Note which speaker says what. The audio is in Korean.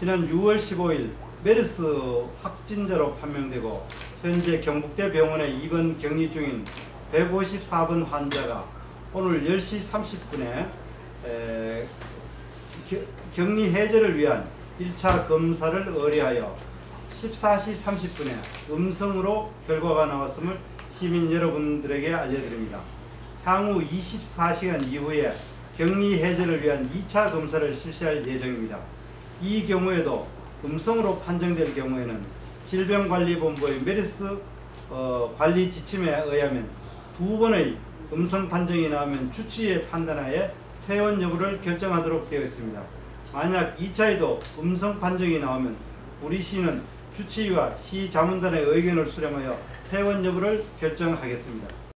Speaker 1: 지난 6월 15일 메르스 확진자로 판명되고 현재 경북대 병원에 입원 격리 중인 154번 환자가 오늘 10시 30분에 격리 해제를 위한 1차 검사를 의뢰하여 14시 30분에 음성으로 결과가 나왔음을 시민 여러분들에게 알려드립니다. 향후 24시간 이후에 격리 해제를 위한 2차 검사를 실시할 예정입니다. 이 경우에도 음성으로 판정될 경우에는 질병관리본부의 메르스 어, 관리 지침에 의하면 두 번의 음성 판정이 나오면 주치의 판단하에 퇴원 여부를 결정하도록 되어 있습니다. 만약 2차에도 음성 판정이 나오면 우리 시는 주치의와 시 자문단의 의견을 수렴하여 퇴원 여부를 결정하겠습니다.